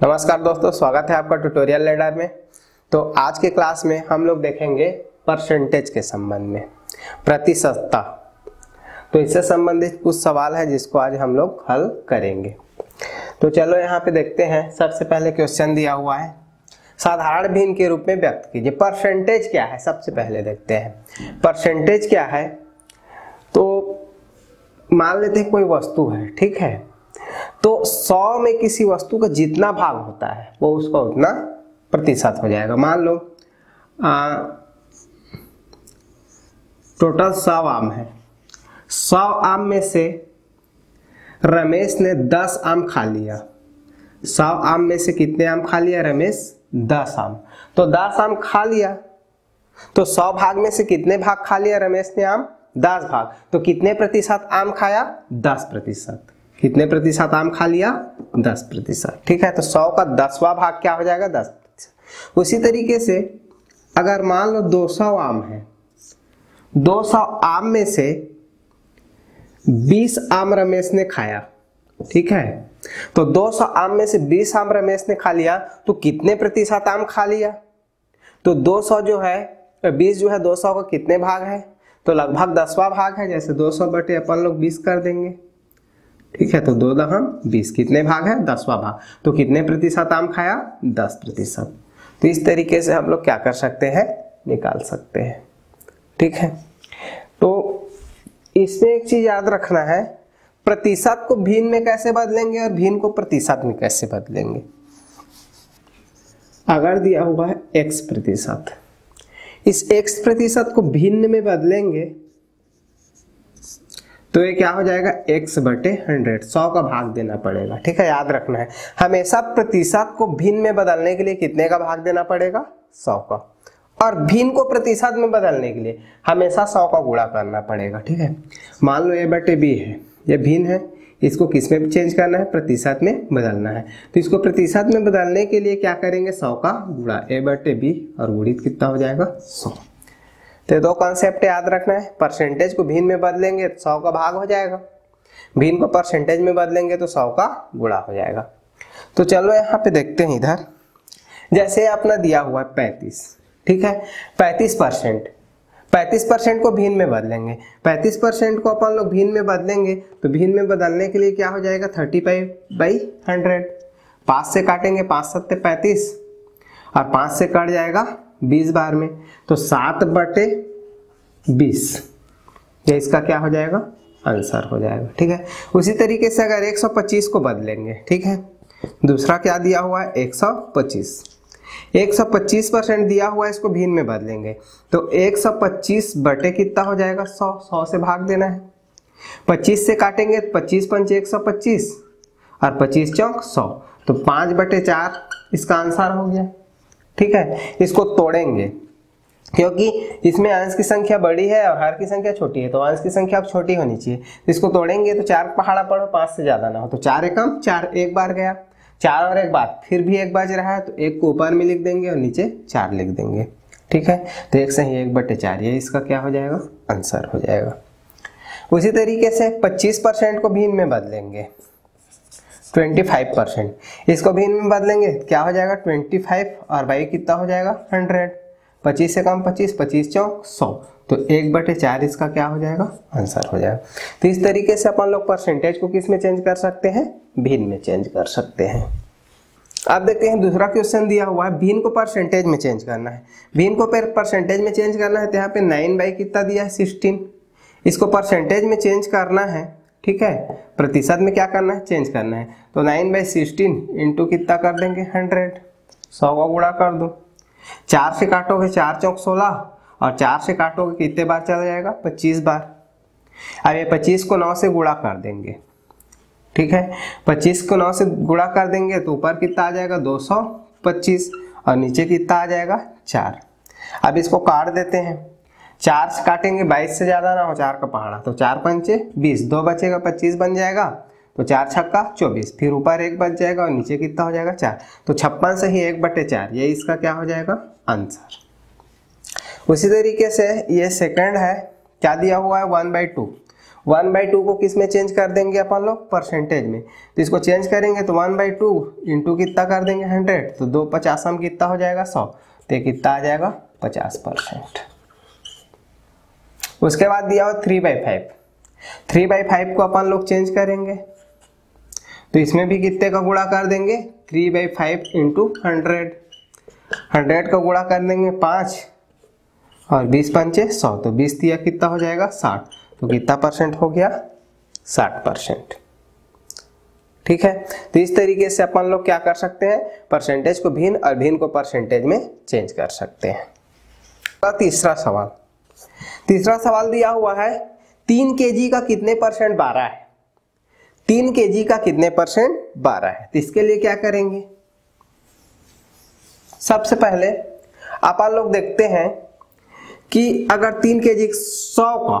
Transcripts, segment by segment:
नमस्कार दोस्तों, स्वागत है आपका ट्यूटोरियल लेडर में। तो आज के क्लास में हम लोग देखेंगे परसेंटेज के संबंध में, प्रतिशतता। तो इससे संबंधित कुछ सवाल है जिसको आज हम लोग हल करेंगे। तो चलो यहाँ पे देखते हैं, सबसे पहले क्वेश्चन दिया हुआ है। साधारण भिन्न के रूप में व्यक्त कीजिए। परसेंटेज क्या है? सबसे पहले देखते हैं। परसेंटेज क्या है? तो मान लेते हैं कोई वस्तु है, ठीक है? तो 100 में किसी वस्तु का जितना भाग होता है वो उसका उतना प्रतिशत हो जाएगा। मान लो आ, टोटल सौ आम है। सौ आम में से रमेश ने दस आम खा लिया। सौ आम में से कितने आम खा लिया रमेश? दस आम। तो दस आम खा लिया। तो सौ भाग में से कितने भाग खा लिया रमेश ने आम? दस भाग। तो कितने प्रतिशत आम खाया? दस प्रतिशत। कितने प्रतिशत आम खा लिया? दस प्रतिशत। ठीक है तो सौ का दसवा भाग क्या हो जाएगा? दस प्रतिशत। उसी तरीके से अगर मान लो दो सौ आम है, दो सौ आम में से बीस आम रमेश ने खाया, ठीक है? तो 200 आम में से 20 आम रमेश ने खा लिया तो कितने प्रतिशत आम खा लिया? तो 200 जो है 20 जो है 200 का कितने भाग है? तो लगभग दसवा भाग है, जैसे 200 बटे अपन लोग 20 कर देंगे। ठीक है तो दो दहम बीस कितने भाग है? दसवा भाग। तो कितने प्रतिशत आम खाया? दस प्रतिशत। तो इस तरीके से हम लोग क्या कर सकते हैं? निकाल सकते हैं। ठीक है? तो इसमें एक चीज़ याद रखना है, प्रतिशत को भिन्न में कैसे बदलेंगे और भिन्न को प्रतिशत में कैसे बदलेंगे? अगर दिया हुआ है एक्स प्रतिशत। इस एक्स प्रतिशत को भिन्न में बदलेंगे तो ये क्या हो जाएगा? X बटे हंड्रेड। सौ का भाग देना पड़ेगा, ठीक है? याद रखना है। हमेशा प्रतिशत को भिन्न में बदलने के लिए कितने का भाग देना पड़ेगा? सौ का। और भिन्न को प्रतिशत में बदलने के लिए हमेशा सौ का गुणा करना पड़ेगा, ठीक है? मान लो ए बटे बी है। ये भिन्न है। इसको किसमें चेंज करना है? प्रतिशत में बदलना है। तो इसको प्रतिशत में बदलने के लिए क्या करेंगे? सौ का गुणा ए बटे बी और गुणित कितना हो जाएगा? सौ। तो दो कॉन्सेप्ट याद रखना है। परसेंटेज को भिन्न में बदलेंगे तो सौ का भाग हो जाएगा। भिन्न को परसेंटेज में बदलेंगे तो सौ का गुणा हो जाएगा। तो चलो यहाँ पे देखते हैं इधर। जैसे अपना दिया हुआ है पैंतीस, ठीक है? पैंतीस परसेंट पैंतीस परसेंट को भिन्न में बदलेंगे। पैंतीस परसेंट को अपन लोग भिन्न में बदलेंगे तो भिन्न में बदलने के लिए क्या हो जाएगा? Thirty five by hundred. पाँच से काटेंगे, पाँच सत्ते पैंतीस। और पाँच से कट जाएगा बीस बार में तो सात बटे बीस। ये इसका क्या हो जाएगा? आंसर हो जाएगा, ठीक है? उसी तरीके से अगर 125 को बदलेंगे ठीक है? दूसरा क्या दिया हुआ है? 125 125 परसेंट दिया हुआ है, इसको भिन्न में बदलेंगे। तो 125 बटे कितना हो जाएगा? 100 100 से भाग देना है। 25 से काटेंगे 25 पंच 125 और 25 चौक 100 तो 5 बटे चार, इसका आंसर हो गया। ठीक है? इसको तोड़ेंगे। क्योंकि इसमें अंश की संख्या बड़ी है और हर की संख्या छोटी है तो अंश की संख्या अब छोटी होनी चाहिए। तो इसको तोड़ेंगे तो चार पहाड़ा पढ़ो, पाँच से ज़्यादा ना हो तो चार एकम, चार एक बार गया। चार और एक बार, फिर भी एक बज रहा है तो एक को ऊपर में लिख देंगे और नीचे चार लिख देंगे। ठीक है? तो एक सही एक बटे चार, ये इसका क्या हो जाएगा? आंसर हो जाएगा। उसी तरीके से 25 परसेंट को भिन्न में बदलेंगे। 25 परसेंट। इसको भी इनमें बदलेंगे, क्या हो जाएगा? 25 और बाई कितना हो जाएगा? 100 25 से कम 25 25 चौक सौ। तो एक बटे चार इसका क्या हो जाएगा? आंसर हो जाएगा। तो इस तरीके से अपन लोग परसेंटेज को किसमें चेंज कर सकते हैं? भिन्न में चेंज कर सकते हैं। अब देखते हैं, दूसरा क्वेश्चन दिया हुआ है, भिन्न को परसेंटेज में चेंज करना है। भिन्न को परसेंटेज में चेंज करना है तो यहाँ पे नाइन बाई कितना दिया है? सिक्सटीन इसको परसेंटेज में चेंज करना है ठीक है? प्रतिशत में क्या करना है? चेंज करना है। तो नाइन बाई सिक्सटीन इंटू कितना कर देंगे? हंड्रेड सौ का गुणा कर दो। चार से काटोगे, चार चौक सोलह। और चार से काटोगे, कितने बार चला जाएगा? पच्चीस बार। अब ये पच्चीस को नौ से गुणा कर देंगे। ठीक है? पच्चीस को नौ से गुणा कर देंगे तो ऊपर कितना आ जाएगा? दो सौ पच्चीस। और नीचे कितना आ जाएगा? चार। अब इसको काट देते हैं। चार से काटेंगे, बाईस से ज़्यादा ना हो, चार का पहाड़ा। तो चार पंचे, बीस। दो बचेगा, पच्चीस बन जाएगा। तो चार छक्का, चौबीस। फिर ऊपर एक बच जाएगा और नीचे कितना हो जाएगा? चार। तो छप्पन से ही एक बटे चार। ये इसका क्या हो जाएगा? आंसर। उसी तरीके से ये सेकंड है। क्या दिया हुआ है? One by two. One by two को किसमें चेंज कर देंगे अपन लोग? परसेंटेज में। तो इसको चेंज करेंगे तो वन बाई टू इंटू कितना कर देंगे? हंड्रेड। तो दो पचास हम कितना हो जाएगा? सौ। तो कितना आ जाएगा? पचास परसेंट। उसके बाद दिया हो three by five three by five को अपन लोग चेंज करेंगे। तो इसमें भी कितने का गुणा कर देंगे? Three by five into hundred hundred का गुणा कर देंगे पाँच और बीस पंचे सौ. तो बीस दिया कितना हो जाएगा? साठ. तो कितना परसेंट हो गया? साठ परसेंट ठीक है? तो इस तरीके से अपन लोग क्या कर सकते हैं? परसेंटेज को भिन्न और भिन्न को परसेंटेज में चेंज कर सकते हैं। तीसरा सवाल. तीसरा सवाल दिया हुआ है, तीन के जी का कितने परसेंट बारह है? तीन के जी का कितने परसेंट बारह है? तो इसके लिए क्या करेंगे? सबसे पहले आप लोग देखते हैं कि अगर तीन के जी सौ का,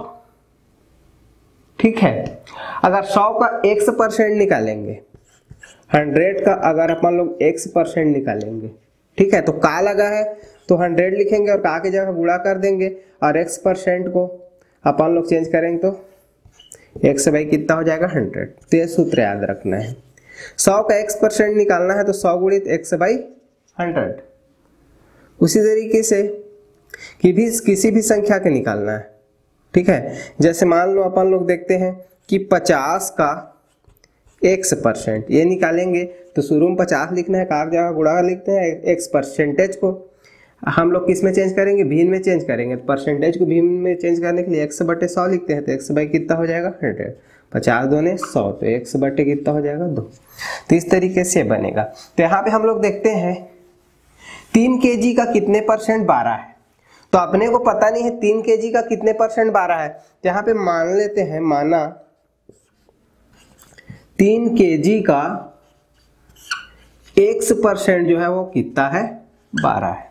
ठीक है, अगर सौ का एक्स परसेंट निकालेंगे, हंड्रेड का अगर अपन लोग एक्स परसेंट निकालेंगे, ठीक है तो का लगा है? तो हंड्रेड लिखेंगे और का की जगह गुणा कर देंगे और एक्स परसेंट को अपन लोग चेंज करेंगे तो एक्स बाई कितना हो जाएगा हंड्रेड। तो ये सूत्र याद रखना है। सौ का एक्स परसेंट निकालना है तो सौ गुणित एक्स बाई हंड्रेड। उसी तरीके से कि भी किसी भी संख्या के निकालना है। ठीक है? जैसे मान लो अपन लोग देखते हैं कि पचास का एक्स परसेंट, ये निकालेंगे तो शुरू में पचास लिखना है काग जगह गुड़ा लिखते हैं एक्स परसेंटेज को। हम लोग किसमें चेंज करेंगे? भीन में चेंज करेंगे। तो परसेंटेज को भीन में चेंज करने के लिए एक्स बटे सौ लिखते हैं तो एक्स बाई कितना हो जाएगा? हंड्रेड पचास दो ने सौ तो एक्स बटे कितना हो जाएगा? दो। तो इस तरीके से बनेगा। तो यहाँ पे हम लोग देखते हैं, तीन के का कितने परसेंट बारह है? तो अपने को पता नहीं है तीन के का कितने परसेंट बारह है। तो यहाँ पे मान लेते हैं, माना तीन के का एक्स परसेंट जो है वो कितना है? बारह है।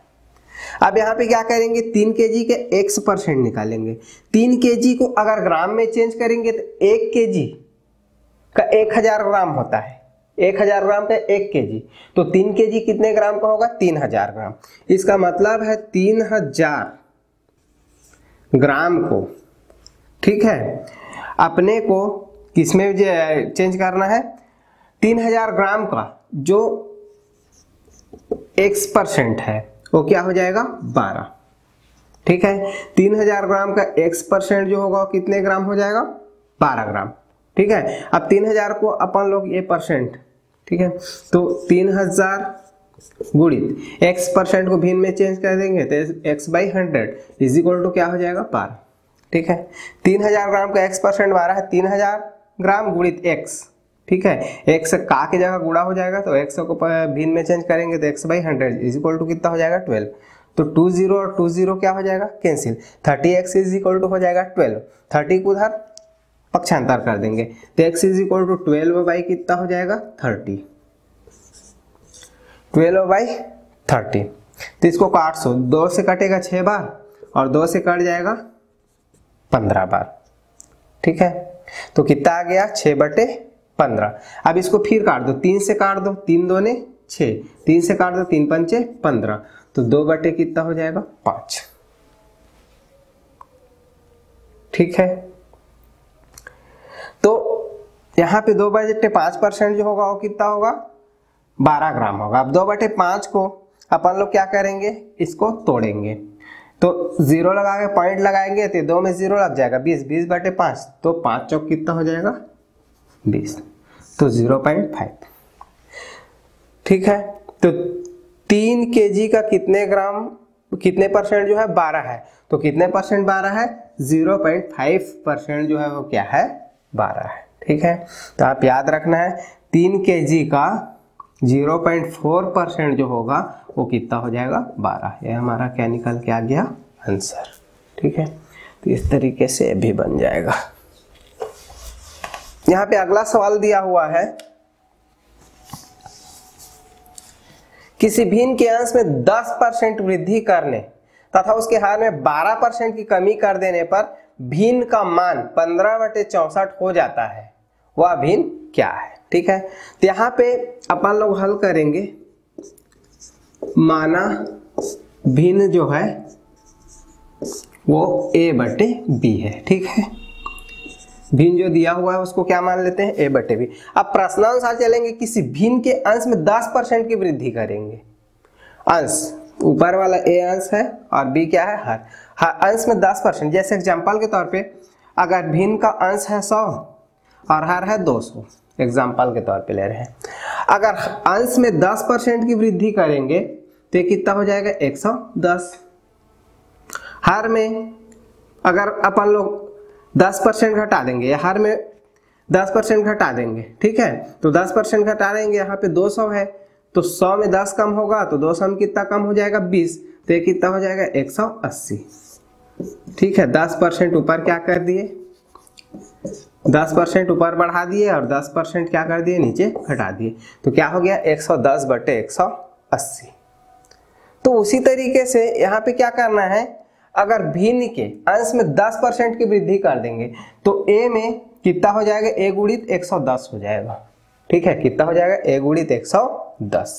अब यहाँ पे क्या करेंगे? तीन के जी के एक्स परसेंट निकालेंगे। तीन के जी को अगर ग्राम में चेंज करेंगे तो एक के जी का एक हज़ार ग्राम होता है। एक हज़ार ग्राम का एक के जी तो तीन के जी कितने ग्राम का होगा? तीन हज़ार ग्राम। इसका मतलब है तीन हज़ार ग्राम को। ठीक है? अपने को किसमें चेंज करना है? तीन हज़ार ग्राम का, जो एक्स परसेंट है। वो क्या हो जाएगा? बारह। ठीक है? तीन हज़ार ग्राम का एक्स परसेंट जो होगा कितने ग्राम हो जाएगा? बारह ग्राम। ठीक है? अब तीन हज़ार को अपन लोग ये परसेंट। ठीक है? तो तीन हज़ार गुणित एक्स परसेंट को भिन्न में चेंज कर देंगे तो x by hundred is equal to क्या हो जाएगा? बारह। ठीक है? तीन हज़ार ग्राम का एक्स परसेंट बारह है, तीन हज़ार ग्राम गुणित एक्स ठीक है? एक्स का की जगह गुड़ा हो जाएगा तो एक्स को भिन्न में चेंज करेंगे तो x by hundred is equal to कितना हो जाएगा? ट्वेल्व तो टू ज़ीरो और टू ज़ीरो क्या हो जाएगा? Cancel thirty x is equal to हो जाएगा ट्वेल्व थर्टी को उधर पक्षांतर कर देंगे. तो x is equal to twelve by कितना हो जाएगा? थर्टी ट्वेल्व बाई थर्टी तो इसको काट सो, दो से कटेगा छह बार और दो से कट जाएगा पंद्रह बार. ठीक है? तो कितना आ गया? छह बटे पंद्रह। अब इसको फिर काट दो। तीन से काट दो। तीन दो ने छ तीन से काट दो। तीन पंचे पंद्रह। तो दो बटे कितना हो जाएगा? पाँच। ठीक है? तो यहाँ पे दो बटे पाँच परसेंट जो होगा वो कितना होगा? बारह ग्राम होगा। अब दो बटे पाँच को अपन लोग क्या करेंगे? इसको तोड़ेंगे। तो ज़ीरो लगा के पॉइंट लगाएँगे तो दो में ज़ीरो लग जाएगा। बीस। बीस बटे पाँच। तो पाँच चौक कितना हो जाएगा? बीस तो ज़ीरो पॉइंट फाइव। ठीक है तो तीन के जी का कितने ग्राम, कितने परसेंट जो है, बारह है। तो कितने परसेंट बारह है? ज़ीरो पॉइंट फाइव परसेंट जो है, वो क्या है? बारह है। ठीक है तो आप याद रखना है, तीन के जी का ज़ीरो पॉइंट फोर परसेंट जो होगा, वो कितना हो जाएगा? बारह। ये हमारा क्या निकल के आ गया? आंसर। ठीक है तो इस तरीके से भी बन जाएगा। यहाँ पे अगला सवाल दिया हुआ है। किसी भिन्न के अंश में 10 परसेंट वृद्धि करने तथा उसके हार में 12 परसेंट की कमी कर देने पर भिन्न का मान पंद्रह बटे चौसठ हो जाता है। वह भिन्न क्या है? ठीक है? तो यहाँ पे अपन लोग हल करेंगे। माना भिन्न जो है, वो ए बटे बी है। ठीक है? भिन्न जो दिया हुआ है, उसको क्या मान लेते हैं? ए बटे बी अब प्रश्नानुसार चलेंगे, किसी भिन्न के अंश में 10 परसेंट की वृद्धि करेंगे। अंश, ऊपर वाला ए अंश है और बी क्या है? हर। हर अंश में 10 परसेंट। जैसे एग्ज़ाम्पल के तौर पे, अगर भिन्न का अंश है 100 और हर है 200 एग्ज़ाम्पल के तौर पे ले रहे हैं। अगर अंश में 10 परसेंट की वृद्धि करेंगे तो कितना हो जाएगा? 110 हर में अगर अपन लोग 10 परसेंट घटा देंगे हर में 10 परसेंट घटा देंगे, ठीक है? तो 10 परसेंट घटा देंगे, यहाँ पे 200 है तो सौ में 10 कम होगा तो 200 में कितना कम हो जाएगा? 20 तो ये कितना हो जाएगा? 180 ठीक है? 10 परसेंट ऊपर क्या कर दिए? 10 परसेंट ऊपर बढ़ा दिए, और 10 परसेंट क्या कर दिए? नीचे घटा दिए तो क्या हो गया? 110 बटे 180 तो उसी तरीके से यहाँ पे क्या करना है? अगर भिन्न के अंश में 10 परसेंट की वृद्धि कर देंगे तो ए में कितना हो जाएगा? ए गुणित 110 हो जाएगा। ठीक है? कितना हो जाएगा? ए गुणित 110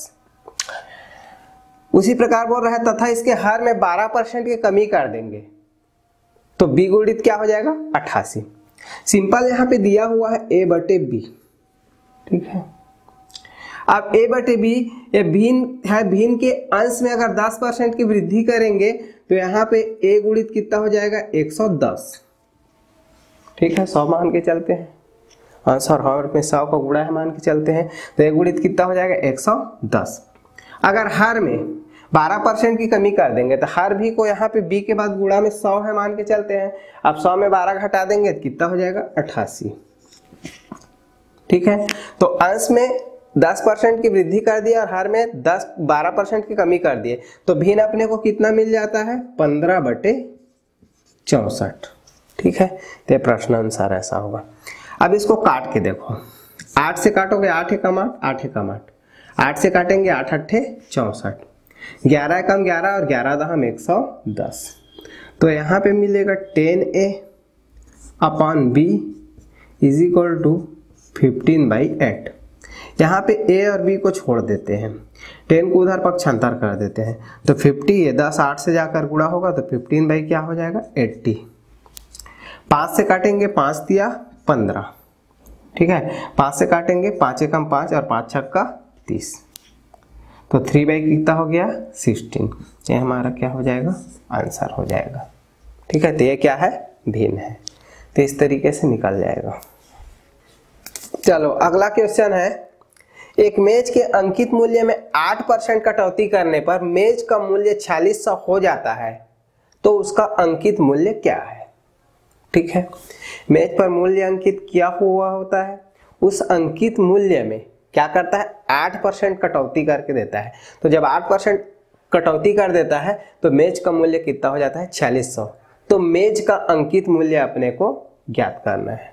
उसी प्रकार बोल रहा है, तथा इसके हर में 12 परसेंट की कमी कर देंगे तो बी गुणित क्या हो जाएगा? अट्ठासी सिंपल यहाँ पे दिया हुआ है ए बटे बी ठीक है? अब ए बटे बी ये भिन्न है, भिन्न के अंश में अगर 10 परसेंट की वृद्धि करेंगे तो यहाँ पे ए गुणित कितना हो जाएगा? 110 ठीक है 100 मान के चलते हैं। आंसर हर में 100 का गुड़ा है मान के चलते हैं। तो ए गुणित कितना हो जाएगा? 110 अगर हर में 12 परसेंट की कमी कर देंगे तो हर भी को यहाँ पे बी के बाद गुड़ा में 100 है मान के चलते हैं। अब 100 में 12 घटा देंगे तो कितना हो जाएगा? अट्ठासी ठीक है? तो अंश में 10 परसेंट की वृद्धि कर दिया और हर में 10 12 परसेंट की कमी कर दिए। तो भिन्न अपने को कितना मिल जाता है? 15 बटे चौसठ। ठीक है? तो प्रश्न अनुसार ऐसा होगा। अब इसको काट के देखो। आठ से काटोगे आठ एकम आठ आठ एकम आठ। आठ से काटेंगे आठ अट्ठे चौसठ। ग्यारह कम ग्यारह और ग्यारह दहम एक सौ दस। तो यहाँ पे मिलेगा ten a upon b is equal to fifteen by eight. यहाँ पे ए और बी को छोड़ देते हैं। टेन को उधर पक्षांतर कर देते हैं। तो फिफ्टी ये दस आठ से जाकर गुड़ा होगा तो फिफ्टीन बाई क्या हो जाएगा? एट्टी पाँच से काटेंगे पाँच दिया पंद्रह। ठीक है? पाँच से काटेंगे पाँच एकम पाँच और पाँच छक्का तीस। तो थ्री बाई कितना हो गया? सिक्सटीन ये हमारा क्या हो जाएगा? आंसर हो जाएगा। ठीक है? तो ये क्या है? भिन्न है। तो इस तरीके से निकल जाएगा। चलो, अगला क्वेश्चन है। एक मेज के अंकित मूल्य में आठ परसेंट कटौती करने पर मेज का मूल्य छियालीस सौ हो जाता है तो उसका अंकित मूल्य क्या है? ठीक है? मेज पर मूल्य अंकित किया हुआ होता है? उस अंकित मूल्य में क्या करता है? आठ परसेंट कटौती करके देता है। तो जब आठ परसेंट कटौती कर देता है तो मेज का मूल्य कितना हो जाता है? छियालीस सौ। तो मेज का अंकित मूल्य अपने को ज्ञात करना है।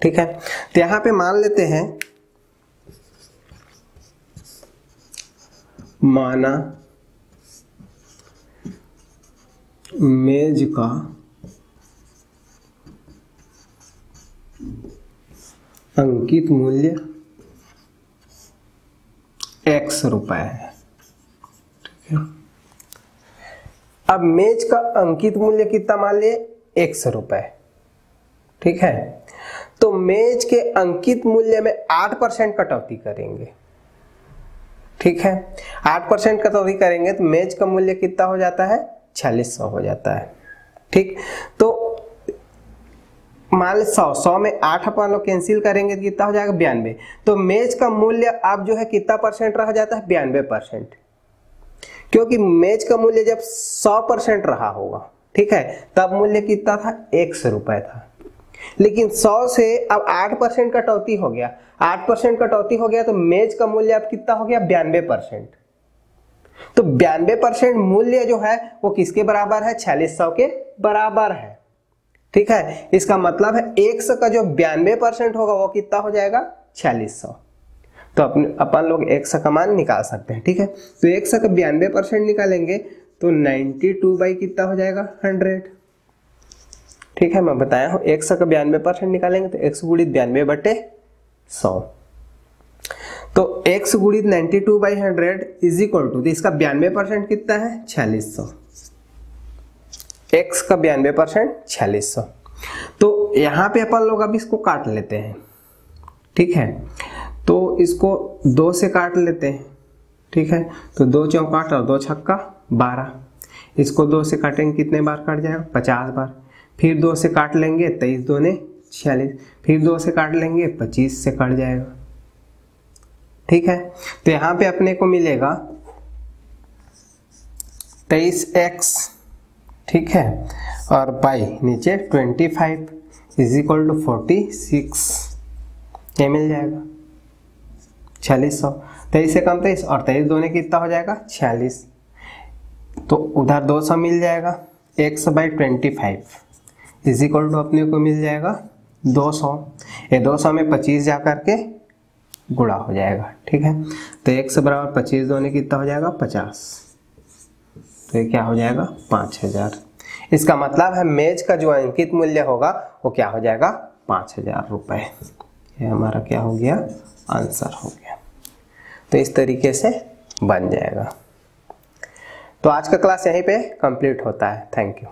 ठीक है? तो यहाँ पे मान लेते हैं माना मेज का अंकित मूल्य एक्स रुपए है। ठीक है? अब मेज का अंकित मूल्य कितना मान लिए? एक्स रुपए। ठीक है? तो मेज के अंकित मूल्य में आठ परसेंट कटौती करेंगे। ठीक है? आठ परसेंट कटौती करेंगे तो मेज का मूल्य कितना हो जाता है? छियालीस सौ हो जाता है। ठीक? तो मान लो सौ सौ में आठ अपन लोग कैंसिल करेंगे तो कितना हो जाएगा? बयानवे। तो मेज का मूल्य अब जो है कितना परसेंट रह जाता है? बयानवे परसेंट। क्योंकि मेज का मूल्य जब सौ परसेंट रहा होगा, ठीक है? तब मूल्य कितना था? एक सौ रुपए था। लेकिन 100 से अब 8 परसेंट कटौती हो गया। 8 परसेंट कटौती हो गया तो मेज का मूल्य अब कितना हो गया? बयानवे परसेंट। तो बयानवे परसेंट मूल्य जो है, वो किसके बराबर है? छियालीस सौ के बराबर है। ठीक है? इसका मतलब है एक सौ का जो बयानवे परसेंट होगा, वो कितना हो जाएगा? छियालीस सौ। तो अपने अपन लोग एक सौ का मान निकाल सकते हैं। ठीक है? तो एक सौ का बयानवे परसेंट निकालेंगे तो नाइन्टी टू बाई कितना हो जाएगा? हंड्रेड। ठीक है, मैं बताया हूँ। एक सौ का बयानवे परसेंट निकालेंगे तो एक सौ गुड़ित बयानवे बटे सौ। तो एक सौ गुड़ित ninety two by hundred is equal to इसका बयानवे परसेंट कितना है? छियालीस सौ। एक्स का बयानवे परसेंट छियालीस सौ। तो यहाँ पे अपन लोग अब इसको काट लेते हैं। ठीक है? तो इसको दो से काट लेते हैं। ठीक है? तो दो चौकाट और दो छक्का, बारह। इसको दो से काटेंगे कितने बार कट जाएगा? पचास बार। फिर दो से काट लेंगे, तेईस दो ने छियालीस। फिर दो से काट लेंगे, पच्चीस से कट जाएगा। ठीक है? तो यहाँ पे अपने को मिलेगा तेईस एक्स, ठीक है? और बाई नीचे twenty five is equal to forty six. ये मिल जाएगा। छियालीस सौ। तेईस से कम तेईस, और तेईस दो ने कितना हो जाएगा? छियालीस। तो उधर दो सौ मिल जाएगा, x by twenty five. Is equal to अपने को मिल जाएगा दो सौ। ये दो सौ में पच्चीस जा करके गुड़ा हो जाएगा, ठीक है? तो एक से बराबर पच्चीस दो ने कितना हो जाएगा? पचास। तो ये क्या हो जाएगा? पाँच हज़ार। इसका मतलब है मेज का जो अंकित मूल्य होगा, वो क्या हो जाएगा? पाँच हज़ार रुपये ये हमारा क्या हो गया? आंसर हो गया। तो इस तरीके से बन जाएगा। तो आज का क्लास यहीं पे कंप्लीट होता है। Thank you.